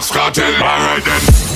Scotty, all right then.